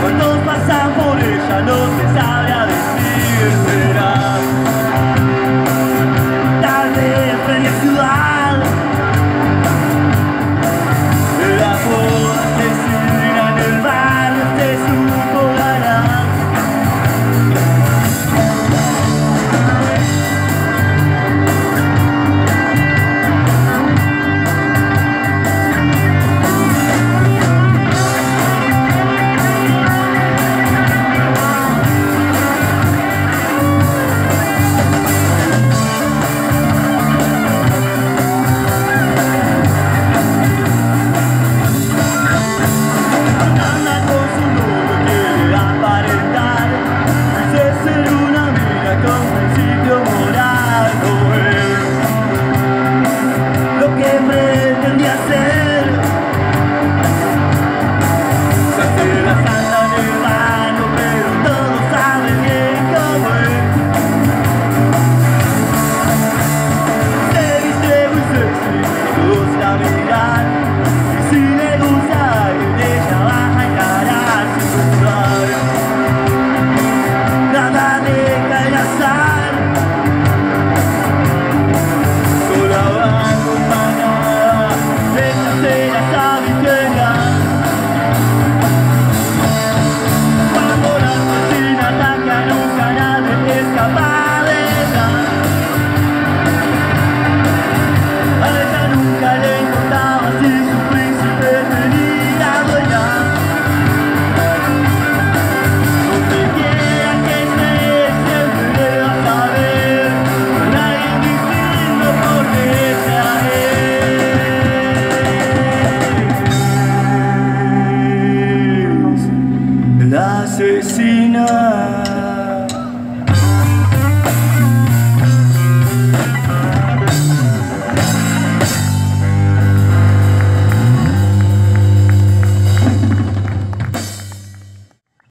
Quando passar por esta noite asesina.